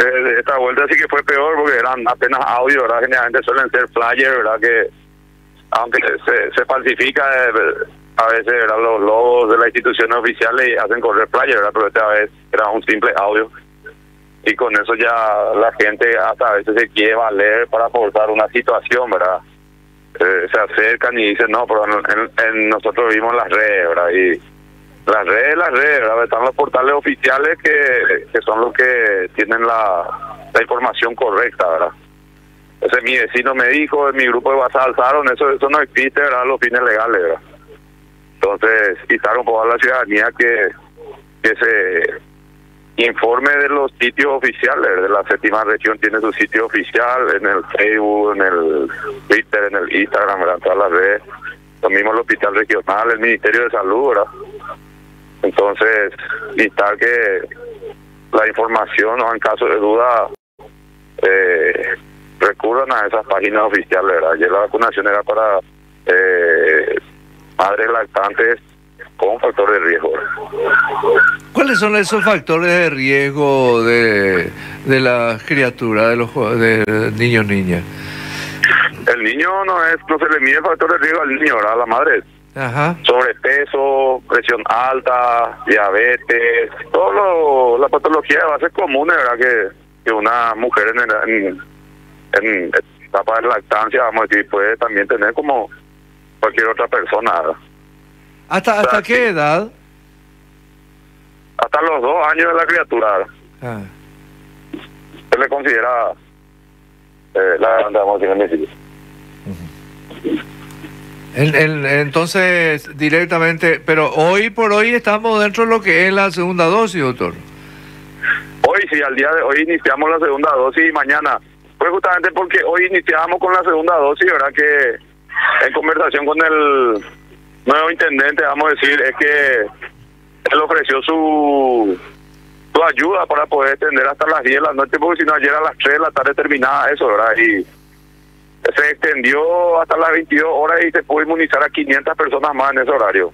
Eh, esta vuelta sí que fue peor porque eran apenas audio, ¿verdad? Generalmente suelen ser flyers, ¿verdad? Que aunque se, se falsifica eh, a veces ¿verdad? los logos de las instituciones oficiales y hacen correr flyers, ¿verdad? Pero esta vez era un simple audio. Y con eso ya la gente hasta a veces se quiere valer para forzar una situación, ¿verdad? Eh, se acercan y dicen, no, pero en, nosotros vimos las redes, ¿verdad? Y las redes, las redes. Están los portales oficiales que, que son los que tienen la, información correcta, ¿verdad? Ese mi vecino me dijo, en mi grupo de WhatsApp alzaron, eso, eso no existe, ¿verdad? Los fines legales. Entonces, quitaron por la ciudadanía que, que se informe de los sitios oficiales de la séptima región tiene su sitio oficial en el Facebook, en el Twitter, en el Instagram, en todas las redes. Lo mismo el hospital regional, el Ministerio de Salud, ¿verdad? Entonces, instar que la información o en caso de duda eh, recurran a esas páginas oficiales, ¿verdad? Ayer la vacunación era para eh, madres lactantes con factor de riesgo. ¿Cuáles son esos factores de riesgo de, de la criatura, de los de niños niñas? El niño no es no se le mide el factor de riesgo al niño, ¿verdad? A la madre. Ajá. Sobrepeso, presión alta, diabetes, todo la patología de base común, ¿verdad? Que, que una mujer en, en, en etapa de lactancia, vamos a decir, puede también tener como cualquier otra persona. ¿verdad? ¿Hasta, hasta qué edad? Hasta los dos años de la criatura. Ah. Se le considera eh, la vamos a decir, el, entonces, directamente, pero hoy por hoy estamos dentro de lo que es la segunda dosis, doctor. Hoy sí, al día de hoy iniciamos la segunda dosis y mañana. Pues justamente porque hoy iniciamos con la segunda dosis, ¿verdad? Que en conversación con el nuevo intendente, vamos a decir, es que él ofreció su, su ayuda para poder extender hasta las 10 de la noche, porque si no, ayer a las 3 de la tarde terminaba eso, ¿verdad? Y se extendió hasta las 22 horas y se pudo inmunizar a 500 personas más en ese horario.